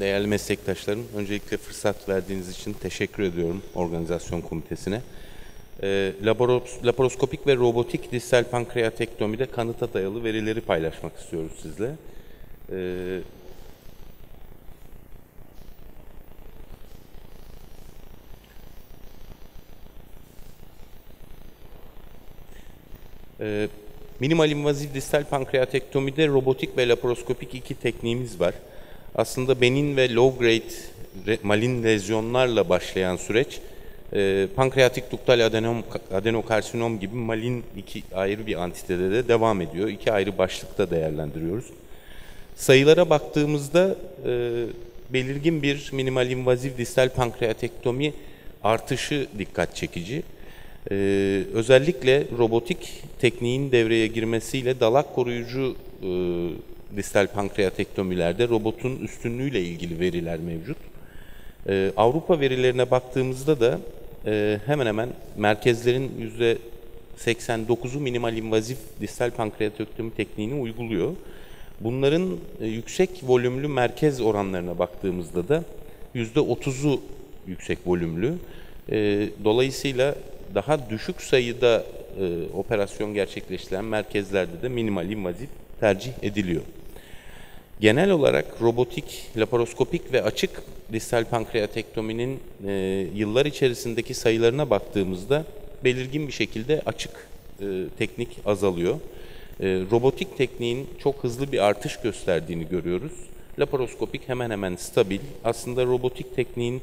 Değerli meslektaşlarım, öncelikle fırsat verdiğiniz için teşekkür ediyorum organizasyon komitesine. E, laparos, laparoskopik ve robotik distal pankreatektomide kanıta dayalı verileri paylaşmak istiyoruz sizle. E, e, minimal invaziv distal pankreatektomide robotik ve laparoskopik iki tekniğimiz var. Aslında benin ve low grade malin lezyonlarla başlayan süreç e, pankreatik duktal adenom, adenokarsinom gibi malin iki ayrı bir antitede de devam ediyor. İki ayrı başlıkta değerlendiriyoruz. Sayılara baktığımızda e, belirgin bir minimal invaziv distal pankreatektomi artışı dikkat çekici. Ee, özellikle robotik tekniğin devreye girmesiyle dalak koruyucu e, distal pankreatektomilerde robotun üstünlüğüyle ilgili veriler mevcut. Ee, Avrupa verilerine baktığımızda da e, hemen hemen merkezlerin %89'u minimal invazif distal pankreatektomi tekniğini uyguluyor. Bunların e, yüksek volümlü merkez oranlarına baktığımızda da %30'u yüksek volümlü. E, dolayısıyla daha düşük sayıda e, operasyon gerçekleştiren merkezlerde de minimal invazif tercih ediliyor. Genel olarak robotik, laparoskopik ve açık distal pankreatektominin e, yıllar içerisindeki sayılarına baktığımızda belirgin bir şekilde açık e, teknik azalıyor. E, robotik tekniğin çok hızlı bir artış gösterdiğini görüyoruz. Laparoskopik hemen hemen stabil. Aslında robotik tekniğin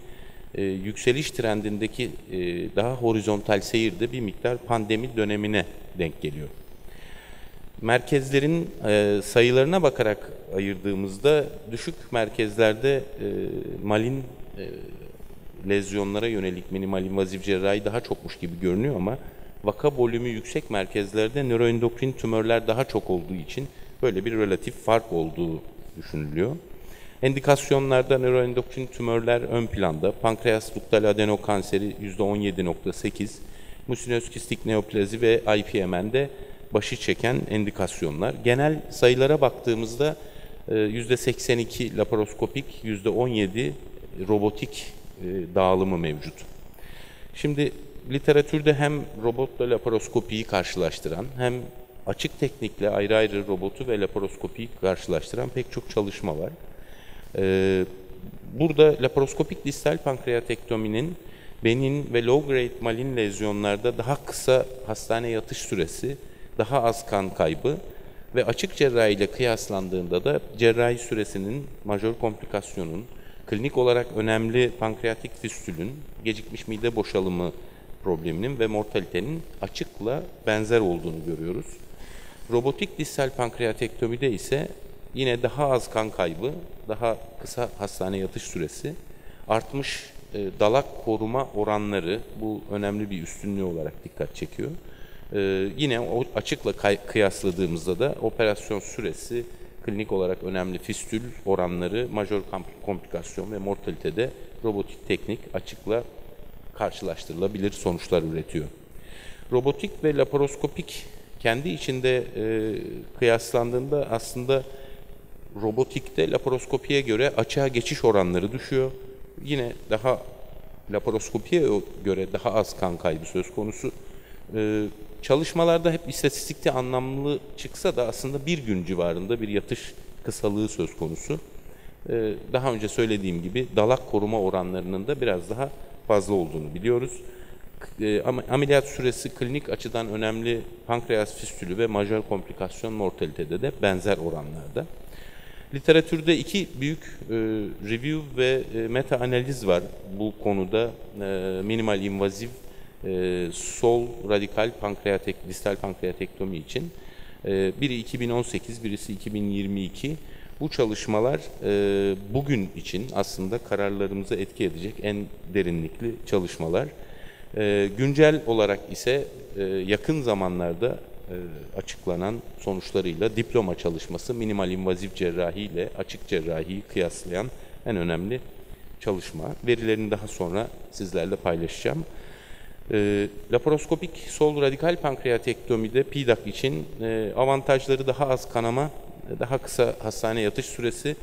e, yükseliş trendindeki e, daha horizontal seyirde bir miktar pandemi dönemine denk geliyor. Merkezlerin e, sayılarına bakarak ayırdığımızda düşük merkezlerde e, malin e, lezyonlara yönelik minimal invaziv cerrahi daha çokmuş gibi görünüyor ama vaka volümü yüksek merkezlerde nöroendokrin tümörler daha çok olduğu için böyle bir relatif fark olduğu düşünülüyor. Endikasyonlarda nöroendokrin tümörler ön planda. Pankreas duktal adeno kanseri %17.8, musinöz kistik neoplazi ve IPMN'de başı çeken endikasyonlar. Genel sayılara baktığımızda %82 e, laparoskopik, %17 robotik e, dağılımı mevcut. Şimdi literatürde hem robotla laparoskopiyi karşılaştıran hem açık teknikle ayrı ayrı robotu ve laparoskopiyi karşılaştıran pek çok çalışma var. Ee, burada laparoskopik distal pankreatektominin benin ve low grade malin lezyonlarda daha kısa hastane yatış süresi, daha az kan kaybı ve açık cerrahi ile kıyaslandığında da cerrahi süresinin majör komplikasyonun, klinik olarak önemli pankreatik fistülün, gecikmiş mide boşalımı probleminin ve mortalitenin açıkla benzer olduğunu görüyoruz. Robotik distal pankreatektomide ise Yine daha az kan kaybı, daha kısa hastane yatış süresi, artmış e, dalak koruma oranları bu önemli bir üstünlüğü olarak dikkat çekiyor. E, yine o açıkla kıyasladığımızda da operasyon süresi, klinik olarak önemli fistül oranları, majör komplikasyon ve mortalitede robotik teknik açıkla karşılaştırılabilir sonuçlar üretiyor. Robotik ve laparoskopik kendi içinde e, kıyaslandığında aslında robotikte laparoskopiye göre açığa geçiş oranları düşüyor. Yine daha laparoskopiye göre daha az kan kaybı söz konusu. Ee, çalışmalarda hep istatistikte anlamlı çıksa da aslında bir gün civarında bir yatış kısalığı söz konusu. Ee, daha önce söylediğim gibi dalak koruma oranlarının da biraz daha fazla olduğunu biliyoruz. Ee, ameliyat süresi klinik açıdan önemli pankreas fistülü ve majör komplikasyon mortalitede de benzer oranlarda. Literatürde iki büyük e, review ve e, meta analiz var bu konuda e, minimal invaziv e, sol radikal pankreatek distal pankreatektomi için. E, biri 2018, birisi 2022. Bu çalışmalar e, bugün için aslında kararlarımıza etki edecek en derinlikli çalışmalar. E, güncel olarak ise e, yakın zamanlarda e, açıklanan sonuçlarıyla diploma çalışması minimal invazif cerrahi ile açık cerrahiyi kıyaslayan en önemli çalışma. Verilerini daha sonra sizlerle paylaşacağım. E, laparoskopik sol radikal pankreatektomide PDAC için e, avantajları daha az kanama, daha kısa hastane yatış süresi,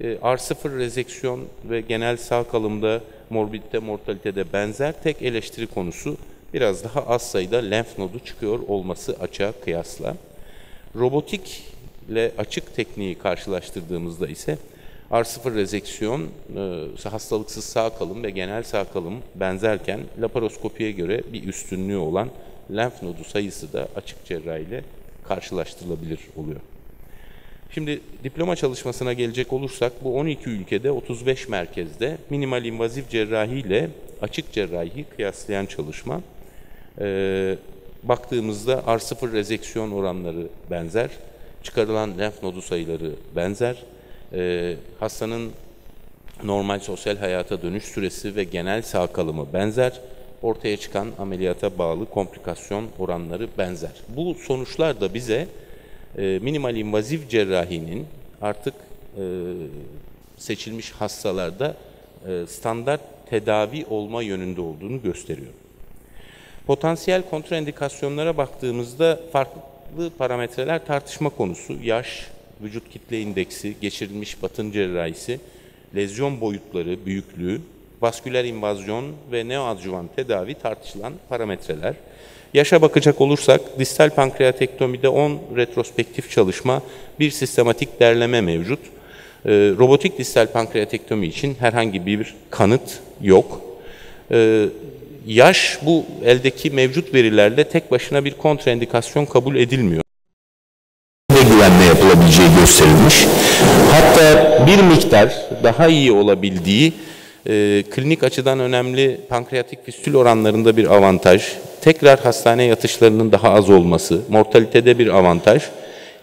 e, R0 rezeksiyon ve genel sağ kalımda morbidite, mortalitede benzer. Tek eleştiri konusu biraz daha az sayıda lenf nodu çıkıyor olması açığa kıyasla. Robotik ile açık tekniği karşılaştırdığımızda ise R0 rezeksiyon e, hastalıksız sağ kalım ve genel sağ kalım benzerken laparoskopiye göre bir üstünlüğü olan lenf nodu sayısı da açık cerrahi ile karşılaştırılabilir oluyor. Şimdi diploma çalışmasına gelecek olursak bu 12 ülkede 35 merkezde minimal invazif cerrahi ile açık cerrahi kıyaslayan çalışma. Ee, baktığımızda R0 rezeksiyon oranları benzer, çıkarılan lenf nodu sayıları benzer, ee, hastanın normal sosyal hayata dönüş süresi ve genel sağ kalımı benzer, ortaya çıkan ameliyata bağlı komplikasyon oranları benzer. Bu sonuçlar da bize e, minimal invazif cerrahinin artık e, seçilmiş hastalarda e, standart tedavi olma yönünde olduğunu gösteriyor. Potansiyel kontraindikasyonlara baktığımızda farklı parametreler tartışma konusu. Yaş, vücut kitle indeksi, geçirilmiş batın cerrahisi, lezyon boyutları, büyüklüğü, vasküler invazyon ve neoadjuvan tedavi tartışılan parametreler. Yaşa bakacak olursak distal pankreatektomide 10 retrospektif çalışma, bir sistematik derleme mevcut. E, robotik distal pankreatektomi için herhangi bir kanıt yok. E, yaş bu eldeki mevcut verilerle tek başına bir kontraindikasyon kabul edilmiyor. Yapılabileceği gösterilmiş. Hatta bir miktar daha iyi olabildiği e, klinik açıdan önemli pankreatik fistül oranlarında bir avantaj, tekrar hastane yatışlarının daha az olması, mortalitede bir avantaj,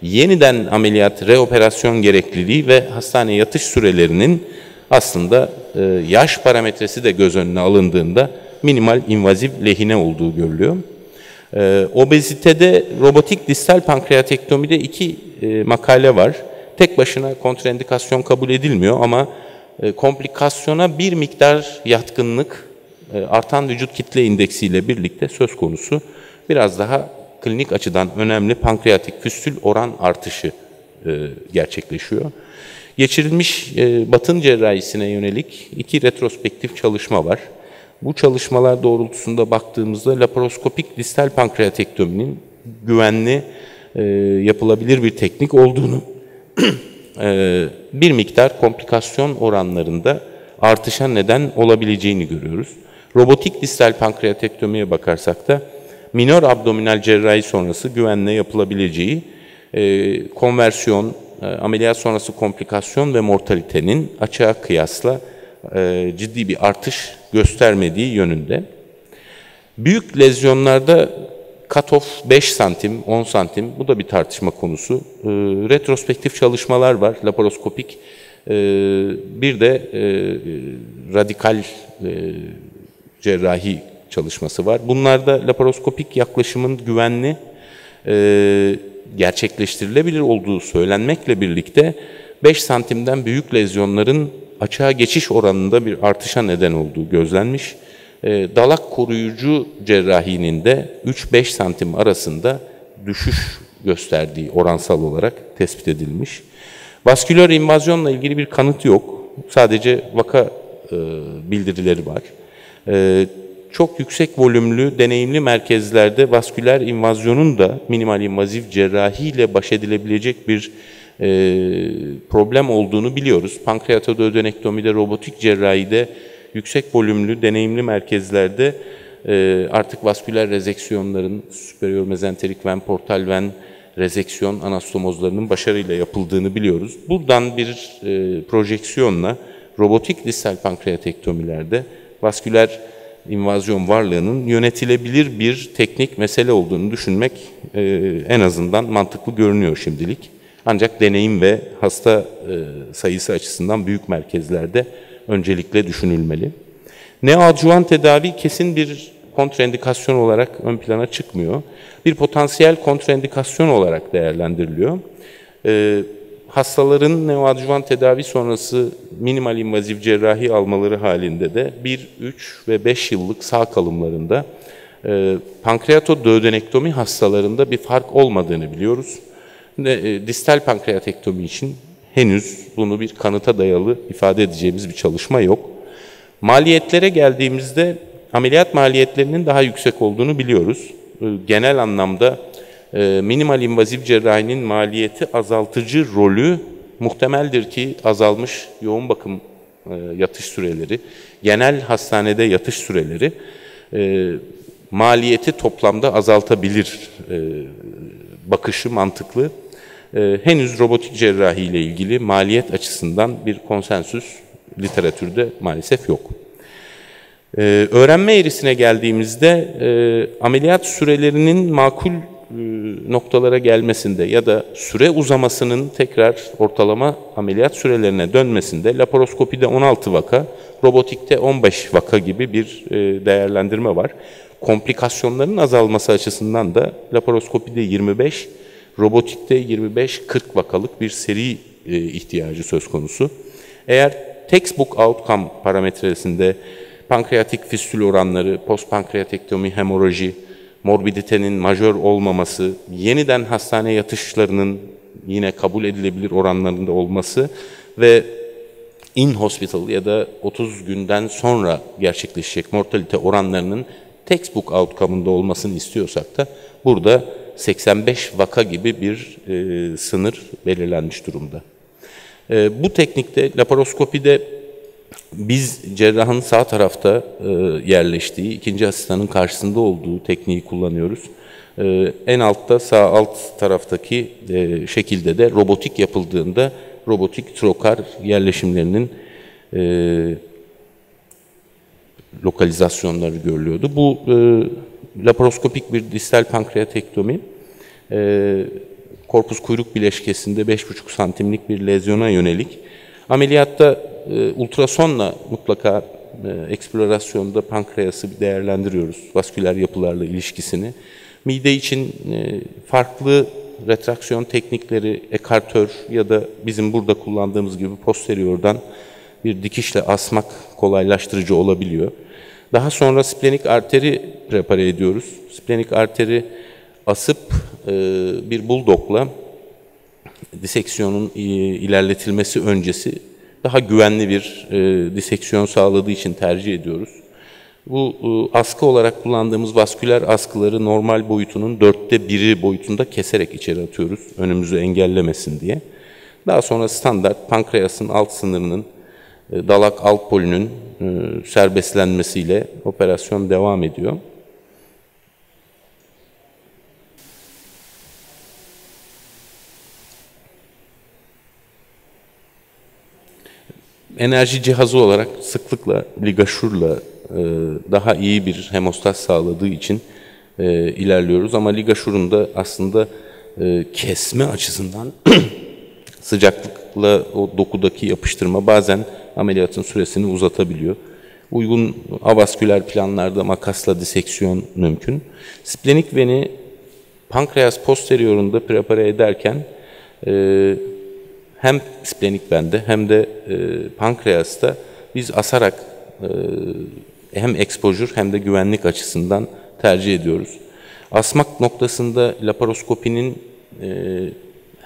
yeniden ameliyat, reoperasyon gerekliliği ve hastane yatış sürelerinin aslında e, yaş parametresi de göz önüne alındığında minimal invazif lehine olduğu görülüyor. E, obezitede robotik distal pankreatektomide iki e, makale var. Tek başına kontraindikasyon kabul edilmiyor ama e, komplikasyona bir miktar yatkınlık e, artan vücut kitle indeksiyle birlikte söz konusu biraz daha klinik açıdan önemli pankreatik füstül oran artışı gerçekleşiyor. Geçirilmiş batın cerrahisine yönelik iki retrospektif çalışma var. Bu çalışmalar doğrultusunda baktığımızda laparoskopik distal pankreatektominin güvenli yapılabilir bir teknik olduğunu e, bir miktar komplikasyon oranlarında artışa neden olabileceğini görüyoruz. Robotik distal pankreatektomiye bakarsak da minor abdominal cerrahi sonrası güvenle yapılabileceği e, konversiyon, e, ameliyat sonrası komplikasyon ve mortalitenin açığa kıyasla e, ciddi bir artış göstermediği yönünde. Büyük lezyonlarda Cutoff 5 santim, 10 santim. Bu da bir tartışma konusu. E, retrospektif çalışmalar var, laparoskopik. E, bir de e, radikal e, cerrahi çalışması var. Bunlarda laparoskopik yaklaşımın güvenli e, gerçekleştirilebilir olduğu söylenmekle birlikte 5 santimden büyük lezyonların açığa geçiş oranında bir artışa neden olduğu gözlenmiş e, dalak koruyucu cerrahinin de 3-5 santim arasında düşüş gösterdiği oransal olarak tespit edilmiş. Vasküler invazyonla ilgili bir kanıt yok. Sadece vaka e, bildirileri var. E, çok yüksek volümlü, deneyimli merkezlerde vasküler invazyonun da minimal invazif cerrahi ile baş edilebilecek bir problem olduğunu biliyoruz. Pankreatodoödenektomide, robotik cerrahide yüksek volümlü, deneyimli merkezlerde e, artık vasküler rezeksiyonların, superior mezenterik ven, portal ven, rezeksiyon anastomozlarının başarıyla yapıldığını biliyoruz. Buradan bir e, projeksiyonla robotik distal pankreatektomilerde vasküler invazyon varlığının yönetilebilir bir teknik mesele olduğunu düşünmek e, en azından mantıklı görünüyor şimdilik. Ancak deneyim ve hasta e, sayısı açısından büyük merkezlerde öncelikle düşünülmeli. Neoadjuvan tedavi kesin bir kontraindikasyon olarak ön plana çıkmıyor. Bir potansiyel kontraindikasyon olarak değerlendiriliyor. Ee, hastaların neoadjuvan tedavi sonrası minimal invazif cerrahi almaları halinde de 1, 3 ve 5 yıllık sağ kalımlarında e, pankreatodoödenektomi hastalarında bir fark olmadığını biliyoruz. E, distal pankreatektomi için henüz bunu bir kanıta dayalı ifade edeceğimiz bir çalışma yok. Maliyetlere geldiğimizde ameliyat maliyetlerinin daha yüksek olduğunu biliyoruz. E, genel anlamda e, minimal invaziv cerrahinin maliyeti azaltıcı rolü muhtemeldir ki azalmış yoğun bakım e, yatış süreleri, genel hastanede yatış süreleri e, maliyeti toplamda azaltabilir bakışı mantıklı. E, henüz robotik cerrahi ile ilgili maliyet açısından bir konsensüs literatürde maalesef yok. Ee, öğrenme eğrisine geldiğimizde e, ameliyat sürelerinin makul e, noktalara gelmesinde ya da süre uzamasının tekrar ortalama ameliyat sürelerine dönmesinde laparoskopide 16 vaka, robotikte 15 vaka gibi bir e, değerlendirme var. Komplikasyonların azalması açısından da laparoskopide 25, robotikte 25-40 vakalık bir seri e, ihtiyacı söz konusu. Eğer textbook outcome parametresinde pankreatik fistül oranları, postpankreatektomi, hemoroji, morbiditenin majör olmaması, yeniden hastane yatışlarının yine kabul edilebilir oranlarında olması ve in hospital ya da 30 günden sonra gerçekleşecek mortalite oranlarının textbook outcome'ında olmasını istiyorsak da burada 85 vaka gibi bir e, sınır belirlenmiş durumda. E, bu teknikte laparoskopide biz cerrahın sağ tarafta e, yerleştiği, ikinci asistanın karşısında olduğu tekniği kullanıyoruz. E, en altta sağ alt taraftaki e, şekilde de robotik yapıldığında robotik trokar yerleşimlerinin e, lokalizasyonları görülüyordu. Bu e, laparoskopik bir distal pankreatektomi. E, korpus kuyruk bileşkesinde 5,5 santimlik bir lezyona yönelik. Ameliyatta e, ultrasonla mutlaka e, eksplorasyonda pankreası değerlendiriyoruz. Vasküler yapılarla ilişkisini. Mide için e, farklı retraksiyon teknikleri, ekartör ya da bizim burada kullandığımız gibi posteriordan bir dikişle asmak kolaylaştırıcı olabiliyor. Daha sonra splenik arteri prepare ediyoruz. Splenik arteri asıp e, bir buldokla diseksiyonun e, ilerletilmesi öncesi daha güvenli bir e, diseksiyon sağladığı için tercih ediyoruz. Bu e, askı olarak kullandığımız vasküler askıları normal boyutunun dörtte biri boyutunda keserek içeri atıyoruz önümüzü engellemesin diye. Daha sonra standart pankreasın alt sınırının dalak alt polünün e, serbestlenmesiyle operasyon devam ediyor. enerji cihazı olarak sıklıkla ligaşurla e, daha iyi bir hemostat sağladığı için e, ilerliyoruz. Ama ligaşurun da aslında e, kesme açısından sıcaklıkla o dokudaki yapıştırma bazen ameliyatın süresini uzatabiliyor. Uygun avasküler planlarda makasla diseksiyon mümkün. Splenik veni pankreas posteriorunda prepare ederken e, hem splenik bende hem de e, pankreasta biz asarak e, hem exposure hem de güvenlik açısından tercih ediyoruz. Asmak noktasında laparoskopinin e,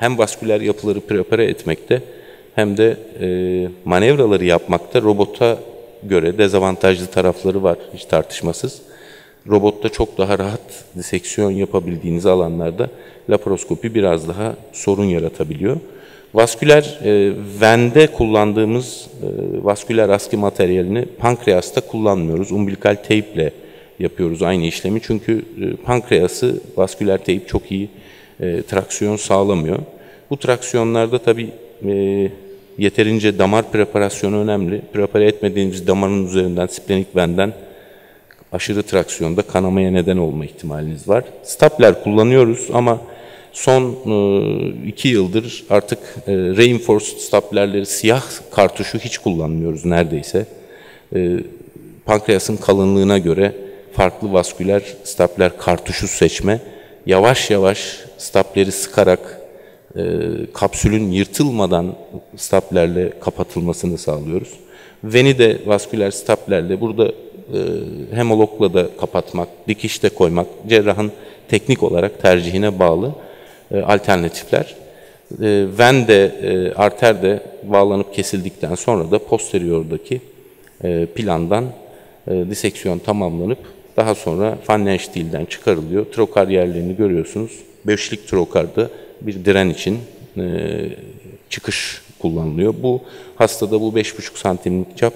hem vasküler yapıları prepare etmekte hem de e, manevraları yapmakta robota göre dezavantajlı tarafları var hiç tartışmasız. Robotta çok daha rahat diseksiyon yapabildiğiniz alanlarda laparoskopi biraz daha sorun yaratabiliyor. Vasküler e, vende kullandığımız e, vasküler askı materyalini pankreasta kullanmıyoruz. Umbilikal teyple yapıyoruz aynı işlemi. Çünkü e, pankreası vasküler teyp çok iyi e, traksiyon sağlamıyor. Bu traksiyonlarda tabii e, yeterince damar preparasyonu önemli. Prepare etmediğimiz damarın üzerinden splenik venden aşırı traksiyonda kanamaya neden olma ihtimaliniz var. Stapler kullanıyoruz ama son e, iki yıldır artık e, reinforced staplerleri siyah kartuşu hiç kullanmıyoruz neredeyse. E, pankreasın kalınlığına göre farklı vasküler stapler kartuşu seçme, yavaş yavaş stapleri sıkarak e, kapsülün yırtılmadan staplerle kapatılmasını sağlıyoruz. Veni de vasküler staplerle burada e, hemologla da kapatmak, dikiş de koymak cerrahın teknik olarak tercihine bağlı e, alternatifler. E, ven de e, arter de bağlanıp kesildikten sonra da posteriordaki e, plandan e, diseksiyon tamamlanıp daha sonra Pfannenstiel'den çıkarılıyor. Trokar yerlerini görüyorsunuz. Beşlik trokarda bir diren için e, çıkış kullanılıyor. Bu hastada bu 5,5 santimlik çap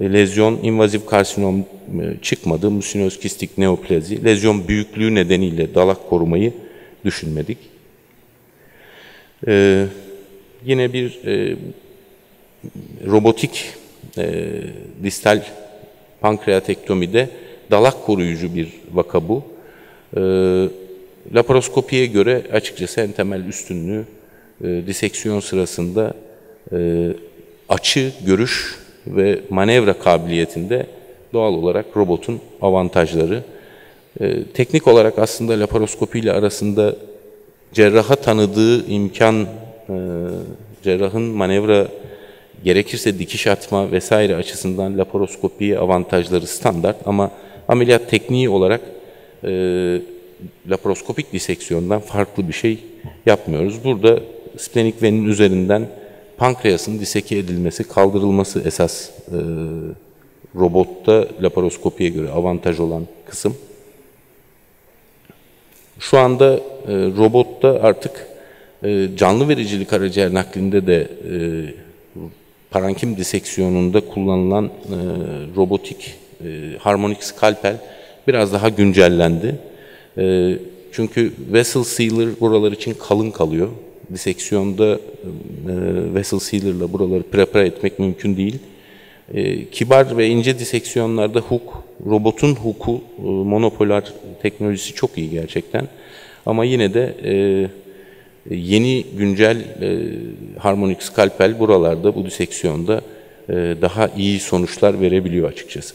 e, lezyon, invaziv karsinom e, çıkmadı. Musinöz kistik neoplazi. Lezyon büyüklüğü nedeniyle dalak korumayı düşünmedik. Ee, yine bir e, robotik e, distal pankreatektomide dalak koruyucu bir vaka bu. E, laparoskopiye göre açıkçası en temel üstünlüğü e, diseksiyon sırasında e, açı, görüş ve manevra kabiliyetinde doğal olarak robotun avantajları. E, teknik olarak aslında laparoskopi ile arasında cerraha tanıdığı imkan, e, cerrahın manevra gerekirse dikiş atma vesaire açısından laparoskopi avantajları standart ama ameliyat tekniği olarak e, laparoskopik diseksiyondan farklı bir şey yapmıyoruz. Burada splenik venin üzerinden pankreasın diseke edilmesi, kaldırılması esas e, robotta laparoskopiye göre avantaj olan kısım. Şu anda e, robotta artık e, canlı vericilik karaciğer naklinde de e, parankim diseksiyonunda kullanılan e, robotik e, harmonik skalpel biraz daha güncellendi. E, çünkü vessel sealer buralar için kalın kalıyor. Diseksiyonda e, vessel sealer'la buraları prepare etmek mümkün değil. E, kibar ve ince diseksiyonlarda hook, robotun hook'u, e, monopolar teknolojisi çok iyi gerçekten. Ama yine de e, yeni güncel e, harmonik skalpel buralarda bu diseksiyonda e, daha iyi sonuçlar verebiliyor açıkçası.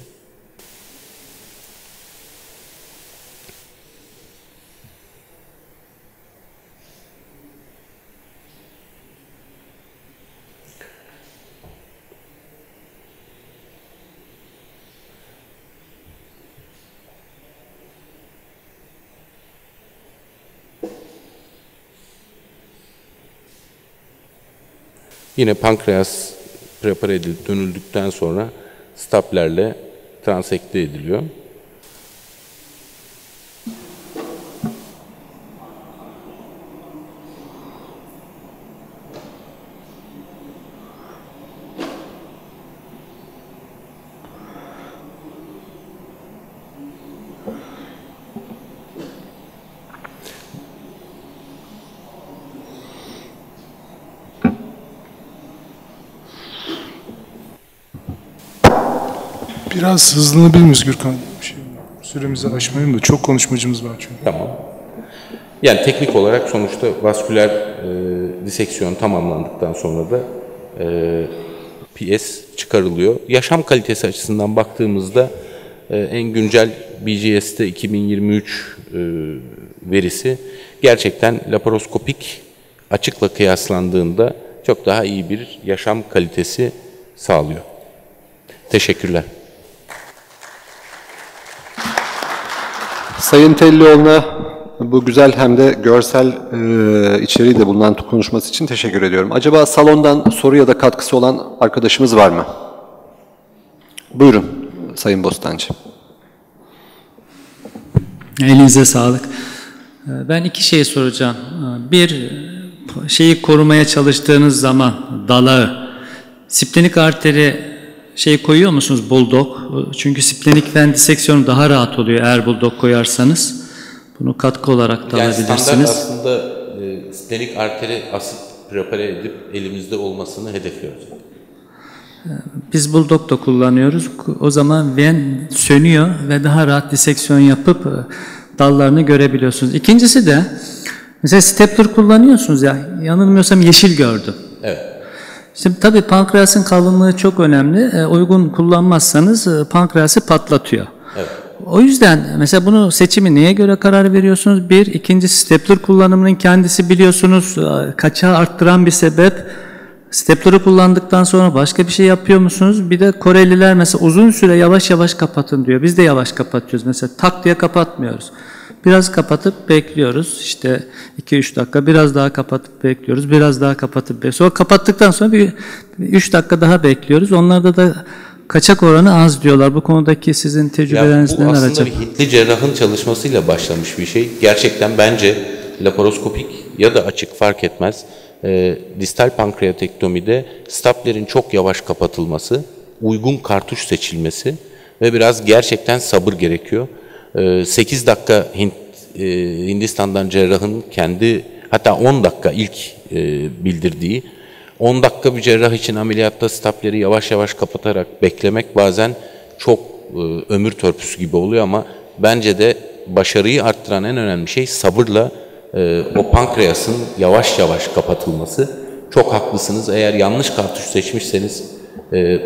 Yine pankreas prepare edilip dönüldükten sonra staplerle transekte ediliyor. Biraz hızlanabilir miyiz Gürkan? Şey, süremizi aşmayalım da çok konuşmacımız var çünkü. Tamam. Yani teknik olarak sonuçta vasküler e, diseksiyon tamamlandıktan sonra da e, PS çıkarılıyor. Yaşam kalitesi açısından baktığımızda e, en güncel BGS'te 2023 e, verisi gerçekten laparoskopik açıkla kıyaslandığında çok daha iyi bir yaşam kalitesi sağlıyor. Teşekkürler. Sayın Tellioğlu'na bu güzel hem de görsel e, içeriği de bulunan konuşması için teşekkür ediyorum. Acaba salondan soru ya da katkısı olan arkadaşımız var mı? Buyurun Sayın Bostancı. Elinize sağlık. Ee, Ben iki şey soracağım. Ee, Bir, şeyi korumaya çalıştığınız zaman dalağı, splenik arteri şey koyuyor musunuz bulldog? Çünkü splenik ven diseksiyonu daha rahat oluyor eğer bulldog koyarsanız. Bunu katkı olarak da Yani alabilirsiniz. aslında e, splenik arteri asit prepare edip elimizde olmasını hedefliyoruz. Biz bulldog da kullanıyoruz. O zaman ven sönüyor ve daha rahat diseksiyon yapıp e, dallarını görebiliyorsunuz. İkincisi de mesela stapler kullanıyorsunuz ya yanılmıyorsam yeşil gördüm. Şimdi tabii pankreasın kalınlığı çok önemli. E, uygun kullanmazsanız e, pankreası patlatıyor. Evet. O yüzden mesela bunu seçimi neye göre karar veriyorsunuz? Bir, ikincisi stapler kullanımının kendisi biliyorsunuz e, kaçağı arttıran bir sebep. Stapler'ı kullandıktan sonra başka bir şey yapıyor musunuz? Bir de Koreliler mesela uzun süre yavaş yavaş kapatın diyor. Biz de yavaş kapatıyoruz. Mesela tak diye kapatmıyoruz. Biraz kapatıp bekliyoruz. İşte 2-3 dakika biraz daha kapatıp bekliyoruz. Biraz daha kapatıp bekliyoruz. Sonra kapattıktan sonra bir 3 dakika daha bekliyoruz. Onlarda da kaçak oranı az diyorlar. Bu konudaki sizin tecrübeleriniz bu neler aslında acaba? bir Hintli cerrahın çalışmasıyla başlamış bir şey. Gerçekten bence laparoskopik ya da açık fark etmez. E, distal pankreatektomide staplerin çok yavaş kapatılması, uygun kartuş seçilmesi ve biraz gerçekten sabır gerekiyor. E, 8 dakika Hint, e, Hindistan'dan cerrahın kendi hatta 10 dakika ilk e, bildirdiği 10 dakika bir cerrah için ameliyatta stapleri yavaş yavaş kapatarak beklemek bazen çok e, ömür törpüsü gibi oluyor ama bence de başarıyı arttıran en önemli şey sabırla o pankreasın yavaş yavaş kapatılması. Çok haklısınız. Eğer yanlış kartuş seçmişseniz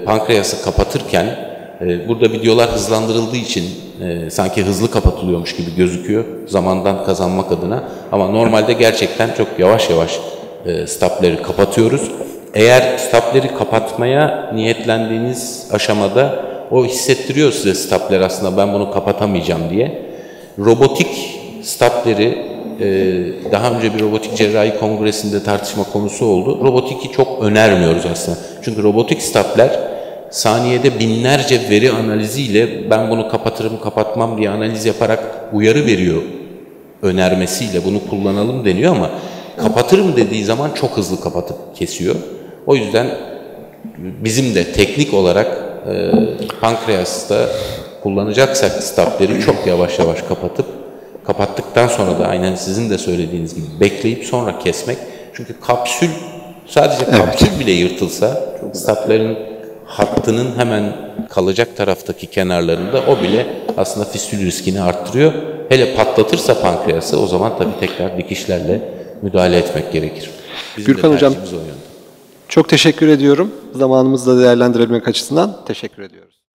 pankreası kapatırken e, burada videolar hızlandırıldığı için e, sanki hızlı kapatılıyormuş gibi gözüküyor zamandan kazanmak adına. Ama normalde gerçekten çok yavaş yavaş e, kapatıyoruz. Eğer stapleri kapatmaya niyetlendiğiniz aşamada o hissettiriyor size stapler aslında ben bunu kapatamayacağım diye. Robotik stapleri e, daha önce bir robotik cerrahi kongresinde tartışma konusu oldu. Robotiki çok önermiyoruz aslında. Çünkü robotik stapler saniyede binlerce veri analiziyle ben bunu kapatırım kapatmam diye analiz yaparak uyarı veriyor önermesiyle bunu kullanalım deniyor ama kapatırım dediği zaman çok hızlı kapatıp kesiyor. O yüzden bizim de teknik olarak e, pankreasta kullanacaksak stapleri çok yavaş yavaş kapatıp kapattıktan sonra da aynen sizin de söylediğiniz gibi bekleyip sonra kesmek. Çünkü kapsül sadece kapsül bile yırtılsa staplerin hattının hemen kalacak taraftaki kenarlarında o bile aslında fistül riskini arttırıyor. Hele patlatırsa pankreası o zaman tabii tekrar dikişlerle müdahale etmek gerekir. Bizim Gürkan Hocam. Çok teşekkür ediyorum. Zamanımızı da değerlendirebilmek açısından teşekkür ediyoruz.